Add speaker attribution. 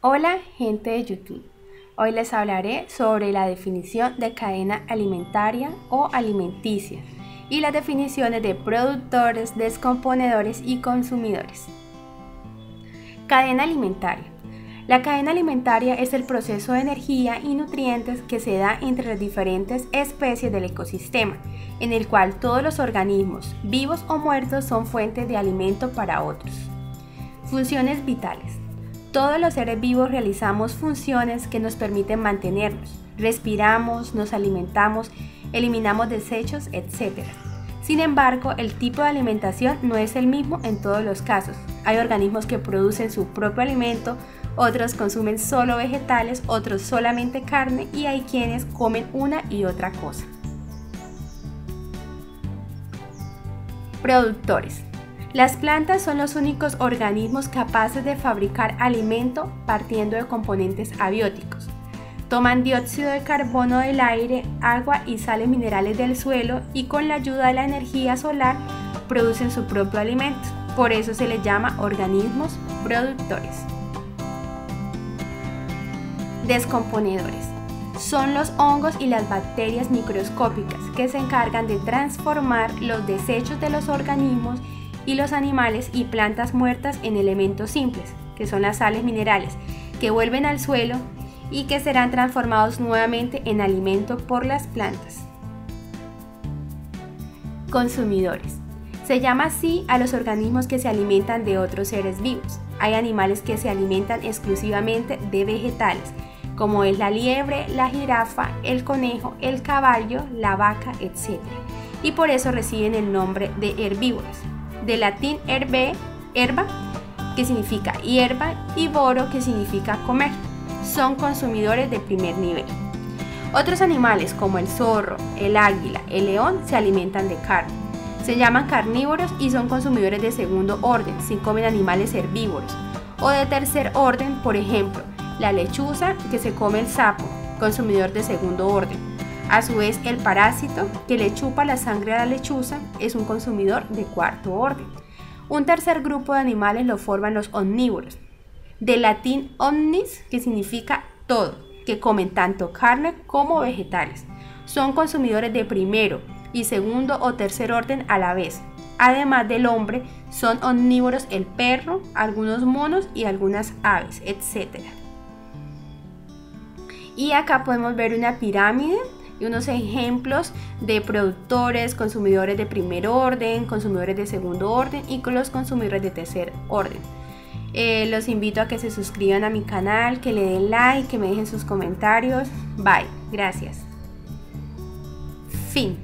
Speaker 1: Hola gente de YouTube. Hoy les hablaré sobre la definición de cadena alimentaria o alimenticia y las definiciones de productores, descomponedores y consumidores. Cadena alimentaria. La cadena alimentaria es el proceso de energía y nutrientes que se da entre las diferentes especies del ecosistema, en el cual todos los organismos, vivos o muertos, son fuentes de alimento para otros. Funciones vitales. Todos los seres vivos realizamos funciones que nos permiten mantenernos. Respiramos, nos alimentamos, eliminamos desechos, etc. Sin embargo, el tipo de alimentación no es el mismo en todos los casos. Hay organismos que producen su propio alimento, otros consumen solo vegetales, otros solamente carne y hay quienes comen una y otra cosa. Productores. Las plantas son los únicos organismos capaces de fabricar alimento partiendo de componentes abióticos. Toman dióxido de carbono del aire, agua y sales minerales del suelo y con la ayuda de la energía solar producen su propio alimento. Por eso se les llama organismos productores. Descomponedores. Son los hongos y las bacterias microscópicas que se encargan de transformar los desechos de los organismos y los animales y plantas muertas en elementos simples, que son las sales minerales, que vuelven al suelo y que serán transformados nuevamente en alimento por las plantas. Consumidores. Se llama así a los organismos que se alimentan de otros seres vivos. Hay animales que se alimentan exclusivamente de vegetales, como es la liebre, la jirafa, el conejo, el caballo, la vaca, etc. Y por eso reciben el nombre de herbívoros de latín herbe, herba, que significa hierba, y boro, que significa comer. Son consumidores de primer nivel. Otros animales como el zorro, el águila, el león se alimentan de carne. Se llaman carnívoros y son consumidores de segundo orden, si comen animales herbívoros. O de tercer orden, por ejemplo, la lechuza, que se come el sapo, consumidor de segundo orden. A su vez, el parásito, que le chupa la sangre a la lechuza, es un consumidor de cuarto orden. Un tercer grupo de animales lo forman los omnívoros, del latín omnis, que significa todo, que comen tanto carne como vegetales. Son consumidores de primero y segundo o tercer orden a la vez. Además del hombre, son omnívoros el perro, algunos monos y algunas aves, etc. Y acá podemos ver una pirámide y unos ejemplos de productores, consumidores de primer orden, consumidores de segundo orden y con los consumidores de tercer orden. Eh, los invito a que se suscriban a mi canal, que le den like, que me dejen sus comentarios. Bye, gracias. Fin.